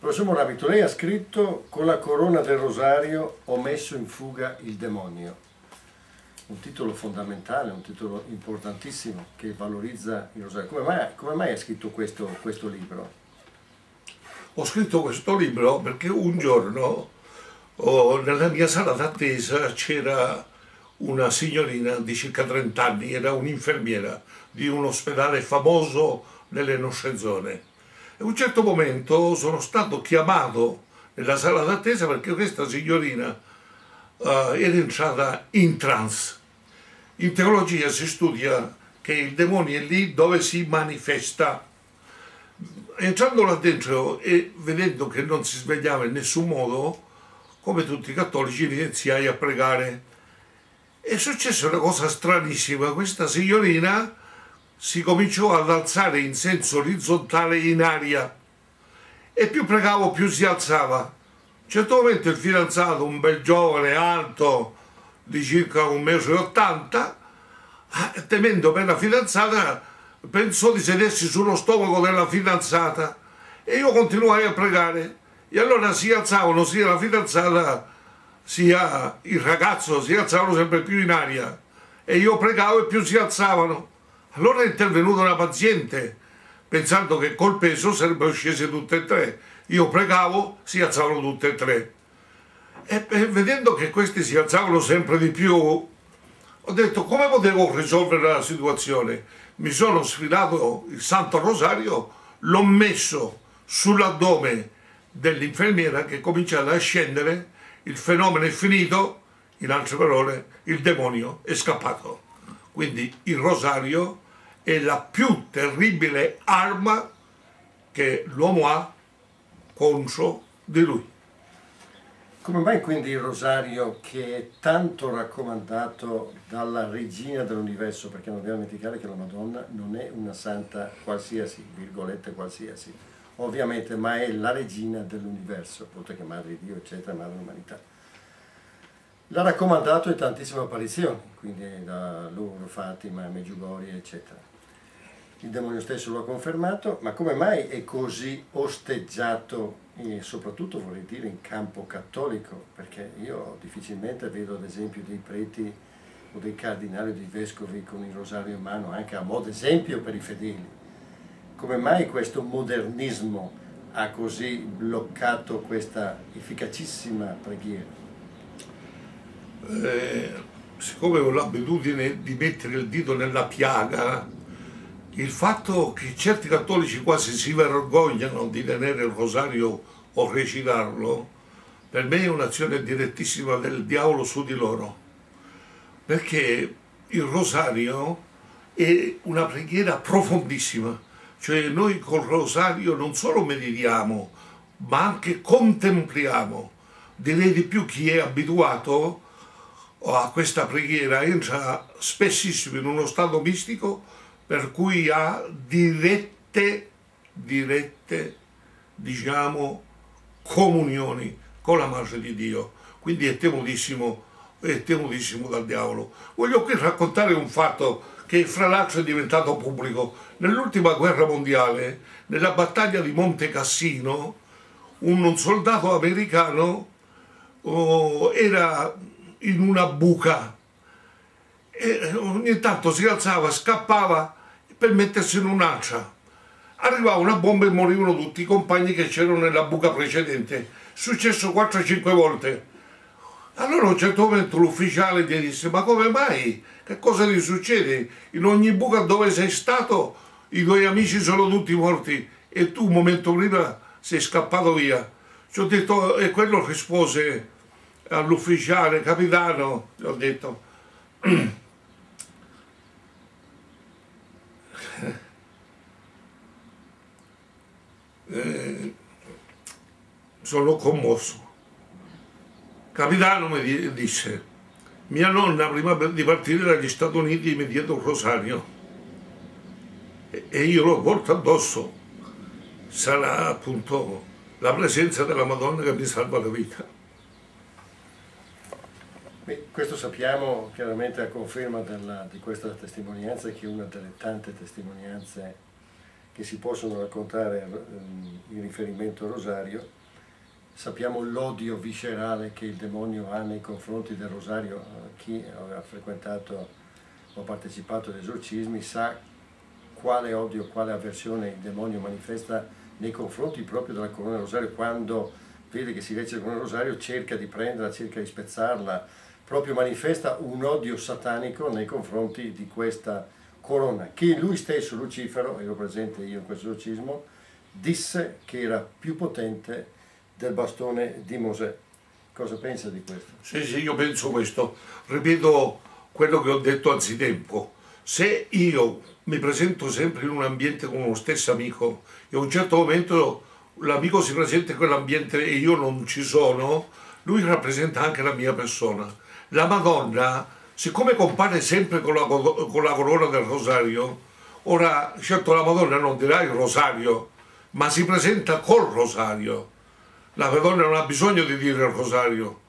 Professor Moravito, lei ha scritto con la corona del rosario ho messo in fuga il demonio. Un titolo fondamentale, un titolo importantissimo che valorizza il rosario. Come mai, come mai ha scritto questo, questo libro? Ho scritto questo libro perché un giorno oh, nella mia sala d'attesa c'era una signorina di circa 30 anni, era un'infermiera di un ospedale famoso nelle nostre zone a un certo momento sono stato chiamato nella sala d'attesa perché questa signorina uh, era entrata in trance. In teologia si studia che il demonio è lì dove si manifesta. Entrando là dentro e vedendo che non si svegliava in nessun modo, come tutti i cattolici, iniziai a pregare. È successa una cosa stranissima. Questa signorina si cominciò ad alzare in senso orizzontale in aria e più pregavo più si alzava. Certo il fidanzato, un bel giovane alto di circa un metro e ottanta, eh, temendo per la fidanzata, pensò di sedersi sullo stomaco della fidanzata e io continuai a pregare. E allora si alzavano sia la fidanzata sia il ragazzo, si alzavano sempre più in aria e io pregavo e più si alzavano. Allora è intervenuta una paziente, pensando che col peso sarebbero scese tutte e tre. Io pregavo, si alzavano tutte e tre. E, vedendo che questi si alzavano sempre di più, ho detto come potevo risolvere la situazione? Mi sono sfilato il Santo Rosario, l'ho messo sull'addome dell'infermiera che cominciava a scendere, il fenomeno è finito, in altre parole, il demonio è scappato. Quindi il rosario è la più terribile arma che l'uomo ha contro di lui. Come mai quindi il rosario che è tanto raccomandato dalla regina dell'universo, perché non dobbiamo dimenticare che la Madonna non è una santa qualsiasi, virgolette qualsiasi, ovviamente, ma è la regina dell'universo, oltre che madre di Dio, eccetera, madre dell'umanità. L'ha raccomandato in tantissime apparizioni, quindi da Lourdes, Fatima, Meggiugorie, eccetera. Il demonio stesso lo ha confermato, ma come mai è così osteggiato, soprattutto vorrei dire in campo cattolico? Perché io difficilmente vedo ad esempio dei preti o dei cardinali o dei vescovi con il rosario in mano, anche a modo esempio per i fedeli. Come mai questo modernismo ha così bloccato questa efficacissima preghiera? Eh, siccome ho l'abitudine di mettere il dito nella piaga, il fatto che certi cattolici quasi si vergognano di tenere il rosario o recitarlo, per me è un'azione direttissima del diavolo su di loro, perché il rosario è una preghiera profondissima, cioè noi col rosario non solo meditiamo, ma anche contempliamo. Direi di più chi è abituato a questa preghiera entra spessissimo in uno stato mistico per cui ha dirette, dirette, diciamo, comunioni con la Madre di Dio. Quindi è temutissimo, è temutissimo dal diavolo. Voglio qui raccontare un fatto che fra l'altro è diventato pubblico. Nell'ultima guerra mondiale, nella battaglia di Monte Cassino, un soldato americano oh, era in una buca e ogni tanto si alzava, scappava per mettersi in un'altra. Arrivava una bomba e morivano tutti i compagni che c'erano nella buca precedente. Successo 4-5 volte. Allora a un certo momento l'ufficiale gli disse ma come mai? Che cosa ti succede? In ogni buca dove sei stato i tuoi amici sono tutti morti e tu un momento prima sei scappato via. Ci ho detto e quello rispose all'ufficiale, capitano, gli ho detto, eh, sono commosso. Capitano mi disse, mia nonna prima di partire dagli Stati Uniti mi diede un rosario e io lo porto addosso. Sarà appunto la presenza della Madonna che mi salva la vita. Beh, questo sappiamo chiaramente a conferma della, di questa testimonianza che è una delle tante testimonianze che si possono raccontare eh, in riferimento al rosario. Sappiamo l'odio viscerale che il demonio ha nei confronti del rosario. Chi ha frequentato o partecipato ad esorcismi sa quale odio, quale avversione il demonio manifesta nei confronti proprio della corona del rosario quando vede che si legge la corona del rosario cerca di prenderla, cerca di spezzarla, proprio manifesta un odio satanico nei confronti di questa corona che lui stesso, Lucifero, ero presente io in questo esorcismo, disse che era più potente del bastone di Mosè. Cosa pensa di questo? Sì, sì, io penso questo. Ripeto quello che ho detto anzitempo. Se io mi presento sempre in un ambiente con lo stesso amico e a un certo momento l'amico si presenta in quell'ambiente e io non ci sono, lui rappresenta anche la mia persona la Madonna, siccome compare sempre con la, con la corona del rosario, ora certo la Madonna non dirà il rosario, ma si presenta col rosario. La Madonna non ha bisogno di dire il rosario,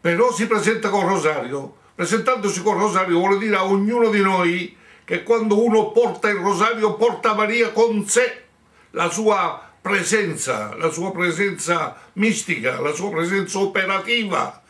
però si presenta col rosario. Presentandosi col rosario vuole dire a ognuno di noi che quando uno porta il rosario porta Maria con sé, la sua presenza, la sua presenza mistica, la sua presenza operativa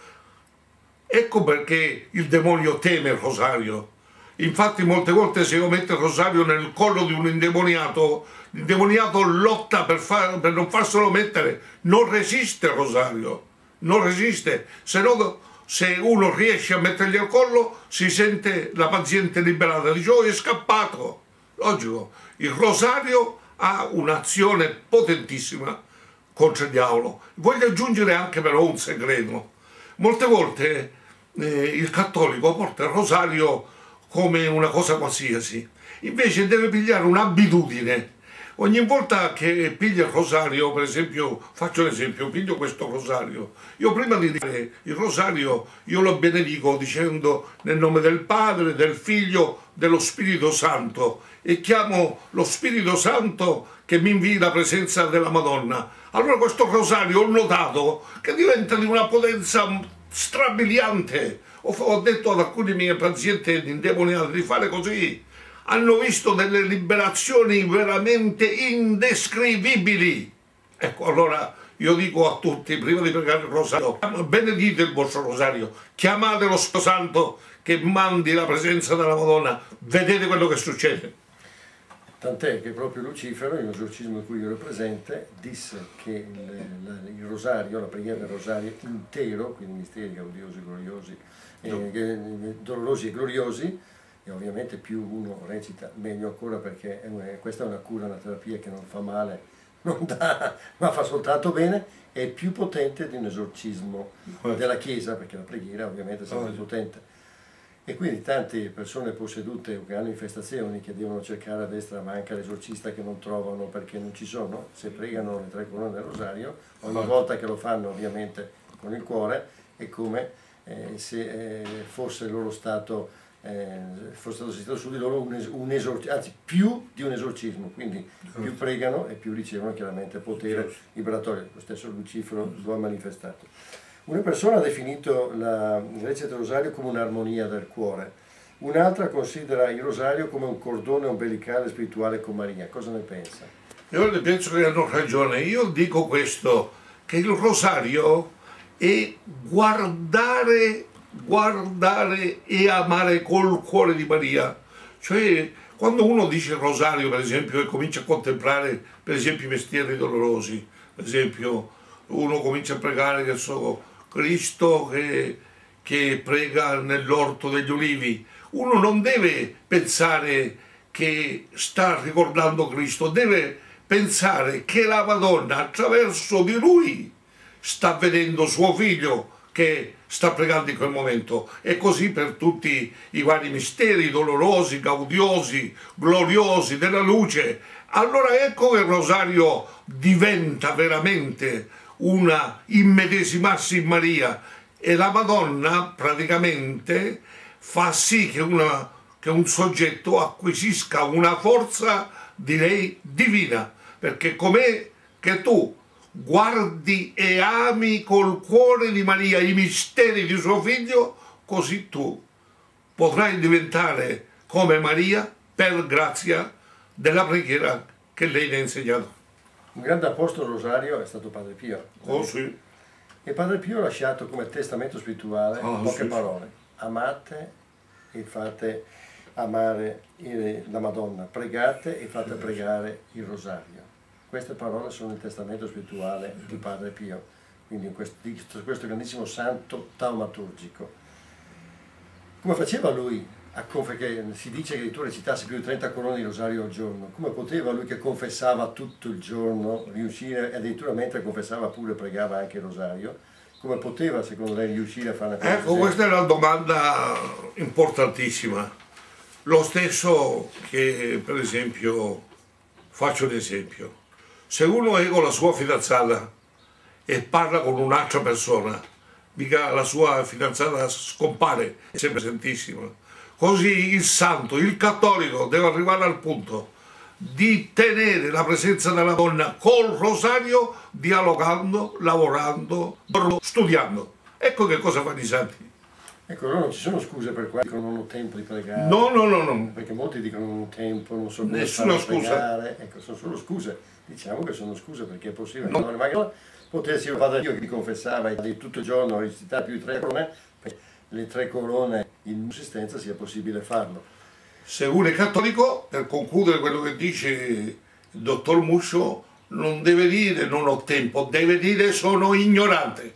Ecco perché il demonio teme il rosario. Infatti molte volte se io metto il rosario nel collo di un indemoniato, l'indemoniato lotta per, far, per non farselo mettere, non resiste il rosario, non resiste, se no se uno riesce a mettergli al collo si sente la paziente liberata, dice oh è scappato. Logico, il rosario ha un'azione potentissima contro il diavolo. Voglio aggiungere anche però un segreto. Molte volte eh, il cattolico porta il rosario come una cosa qualsiasi, invece deve pigliare un'abitudine. Ogni volta che piglia il rosario, per esempio, faccio un esempio, piglio questo rosario, io prima di dire il rosario io lo benedico dicendo nel nome del Padre, del Figlio, dello Spirito Santo e chiamo lo Spirito Santo che mi invia la presenza della Madonna. Allora questo rosario ho notato che diventa di una potenza strabiliante. Ho, ho detto ad alcuni miei pazienti indemoniati di fare così. Hanno visto delle liberazioni veramente indescrivibili. Ecco, allora io dico a tutti, prima di pregare il rosario, benedite il vostro rosario, chiamate lo Santo che mandi la presenza della Madonna, vedete quello che succede. Tant'è che proprio Lucifero, in un esorcismo in cui io ero presente, disse che il, il, rosario, la preghiera del rosario intero, quindi misteri gaudiosi, gloriosi, no. eh, dolorosi e gloriosi, e ovviamente più uno recita meglio ancora perché è, questa è una cura, una terapia che non fa male, non dà, ma fa soltanto bene, è più potente di un esorcismo della Chiesa, perché la preghiera ovviamente è sempre potente e quindi tante persone possedute che hanno infestazioni che devono cercare a destra manca l'esorcista che non trovano perché non ci sono, se pregano le tre colonne del rosario, ogni volta che lo fanno ovviamente con il cuore è come eh, se eh, fosse il loro stato, eh, fosse stato sistemato su di loro un, un esorcismo, anzi più di un esorcismo, quindi più pregano e più ricevono chiaramente potere liberatorio, lo stesso Lucifero lo ha manifestato. Una persona ha definito la legge del rosario come un'armonia del cuore, un'altra considera il rosario come un cordone ombelicale spirituale con Maria. Cosa ne pensa? Io penso che hanno ragione. Io dico questo, che il rosario è guardare, guardare e amare col cuore di Maria. Cioè, quando uno dice il rosario, per esempio, e comincia a contemplare, per esempio, i mestieri dolorosi, per esempio, uno comincia a pregare che so, Cristo che, che prega nell'orto degli ulivi. Uno non deve pensare che sta ricordando Cristo, deve pensare che la Madonna attraverso di lui sta vedendo suo figlio che sta pregando in quel momento e così per tutti i vari misteri dolorosi, gaudiosi, gloriosi della luce. Allora ecco che il rosario diventa veramente una immedesimarsi in Maria e la Madonna praticamente fa sì che, una, che un soggetto acquisisca una forza, direi, divina, perché com'è che tu guardi e ami col cuore di Maria i misteri di suo figlio, così tu potrai diventare come Maria per grazia della preghiera che lei le ha insegnato. Un grande apostolo rosario è stato Padre Pio. Oh sì. E Padre Pio ha lasciato come testamento spirituale Oh, poche sì, parole. Amate e fate amare la Madonna, pregate e fate pregare il rosario. Queste parole sono il testamento spirituale di Padre Pio, quindi in questo, di questo grandissimo santo taumaturgico. Come faceva lui a che si dice che addirittura recitasse più di 30 colonne di rosario al giorno, come poteva lui che confessava tutto il giorno riuscire, addirittura mentre confessava pure pregava anche il rosario, come poteva secondo lei riuscire a fare una cosa Ecco, questa è una domanda importantissima. Lo stesso che, per esempio, faccio un esempio. Se uno è con la sua fidanzata e parla con un'altra persona, mica la sua fidanzata scompare, è sempre presentissima. Così il santo, il cattolico deve arrivare al punto di tenere la presenza della donna col rosario, dialogando, lavorando, studiando. Ecco che cosa fanno i santi. Ecco, loro non ci sono scuse per quelli che non ho tempo di pregare. No, no, no, no. Perché molti dicono non ho tempo, non so come Nessuna fare scusa. pregare. Ecco, sono solo scuse. Diciamo che sono scuse perché è possibile. No. Non magari potessi io padre Dio che mi confessava di tutto il giorno recitare più di tre corone, le tre corone in sussistenza sia possibile farlo. Se uno è cattolico, per concludere quello che dice il dottor Muscio, non deve dire non ho tempo, deve dire sono ignorante.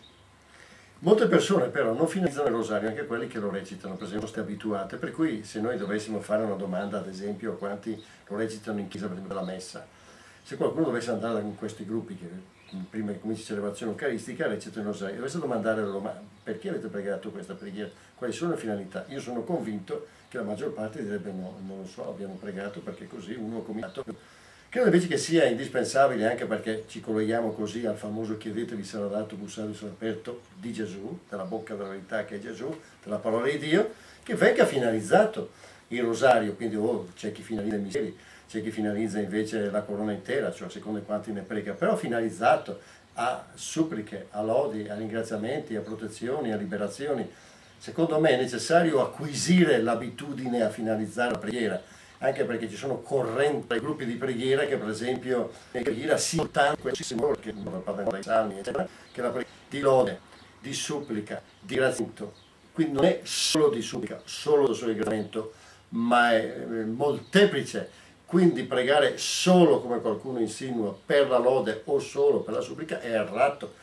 Molte persone però non finalizzano il rosario, anche quelli che lo recitano, per esempio, state abituate, per cui se noi dovessimo fare una domanda, ad esempio, a quanti lo recitano in chiesa, per esempio, la messa, se qualcuno dovesse andare in questi gruppi che prima che cominci celebrazione eucaristica recitano il rosario, dovesse domandare loro, ma perché avete pregato questa preghiera? Quali sono le finalità? Io sono convinto che la maggior parte direbbe no, non lo so, abbiamo pregato perché così uno ha cominciato. Credo invece che sia indispensabile anche perché ci colleghiamo così al famoso chiedetevi sarà dato, bussate sarà aperto di Gesù, dalla bocca della verità che è Gesù, della parola di Dio, che venga finalizzato il rosario, quindi oh, c'è chi finalizza i misteri, c'è chi finalizza invece la corona intera, cioè secondo quanti ne prega, però finalizzato a suppliche, a lodi, a ringraziamenti, a protezioni, a liberazioni. Secondo me è necessario acquisire l'abitudine a finalizzare la preghiera, anche perché ci sono correnti, gruppi di preghiera che per esempio la preghiera soltanto questo che non parlano dai salmi, eccetera, che la preghiera di lode, di supplica, di ringraziamento. Quindi non è solo di supplica, solo di ringraziamento, ma è eh, molteplice. Quindi pregare solo, come qualcuno insinua, per la lode o solo per la supplica è errato.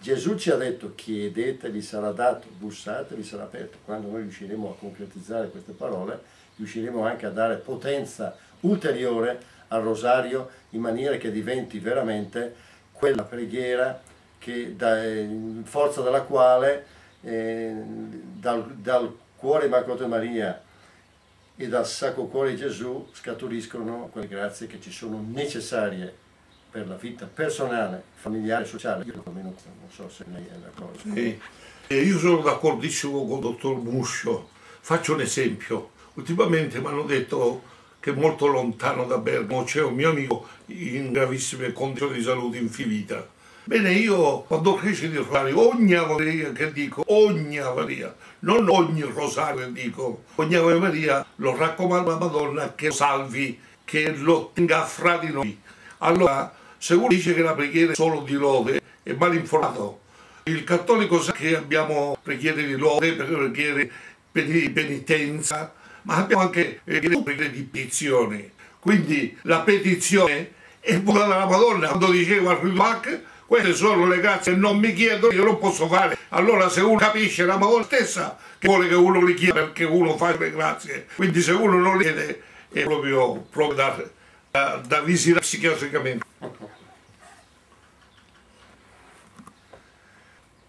Gesù ci ha detto chiedete vi sarà dato, bussate vi sarà aperto. Quando noi riusciremo a concretizzare queste parole, riusciremo anche a dare potenza ulteriore al rosario in maniera che diventi veramente quella preghiera che, da, in forza della quale eh, dal, dal cuore di Maria e dal Sacro Cuore di Gesù scaturiscono quelle grazie che ci sono necessarie per la vita personale, familiare, sociale. Io almeno non so se lei è d'accordo. Sì. Io sono d'accordissimo con il dottor Muscio. Faccio un esempio. Ultimamente mi hanno detto che molto lontano da Bergamo c'è un mio amico in gravissime condizioni di salute infinita. Bene, io quando cresci di rosario, ogni Maria che dico, ogni Maria, non ogni rosario che dico, ogni Ave Maria lo raccomando alla Madonna che lo salvi, che lo tenga fra di noi. Allora, se uno dice che la preghiera è solo di lode, è mal informato. Il cattolico sa che abbiamo preghiere di lode, preghiere di penitenza, ma abbiamo anche preghiere di petizione. Quindi la petizione è buona dalla Madonna, quando diceva Bach, queste sono le grazie che non mi chiedono, io non posso fare. Allora se uno capisce la Madonna stessa, che vuole che uno li chieda perché uno fa le grazie. Quindi se uno non le chiede è proprio, proprio da, da, da visitare psichiatricamente.